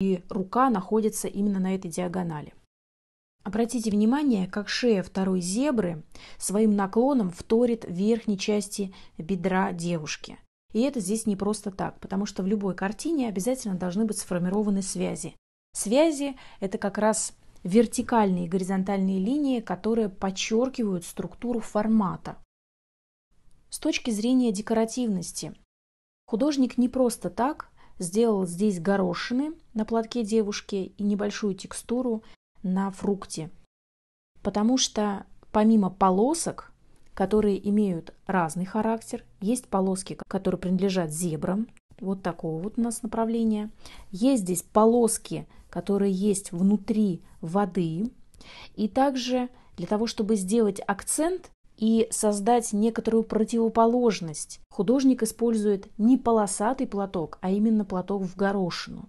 и рука находится именно на этой диагонали. Обратите внимание, как шея второй зебры своим наклоном вторит верхней части бедра девушки. И это здесь не просто так, потому что в любой картине обязательно должны быть сформированы связи. Связи – это как раз вертикальные и горизонтальные линии, которые подчеркивают структуру формата. С точки зрения декоративности, художник не просто так сделал здесь горошины на платке девушки и небольшую текстуру на фрукте, потому что помимо полосок, которые имеют разный характер, есть полоски, которые принадлежат зебрам, вот такого вот у нас направления, есть здесь полоски, которые есть внутри воды, и также для того, чтобы сделать акцент, и создать некоторую противоположность. Художник использует не полосатый платок, а именно платок в горошину.